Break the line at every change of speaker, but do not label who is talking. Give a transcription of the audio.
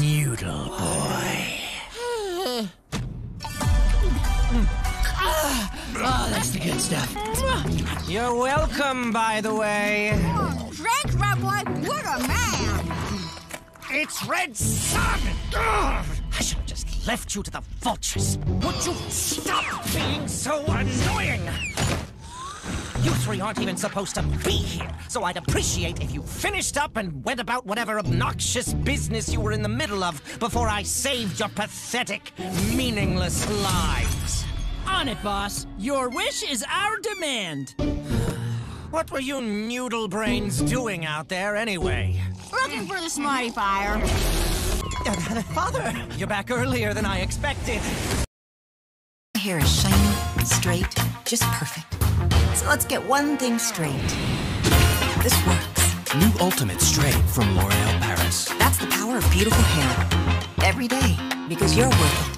Noodle boy. Oh, that's the good stuff. You're welcome, by the way.
Thanks, Red Boy. What a man.
It's Red Son! I should have just left you to the vultures. Would you You three aren't even supposed to be here, so I'd appreciate if you finished up and went about whatever obnoxious business you were in the middle of before I saved your pathetic, meaningless lives.
On it, boss. Your wish is our demand.
What were you noodle brains doing out there anyway?
Looking for the Samadhi Fire.
Father, you're back earlier than I expected.
My hair is shiny, straight, just perfect. So let's get one thing straight. This works.
New Ultimate Straight from L'Oreal Paris.
That's the power of beautiful hair. Every day, because you're worth it.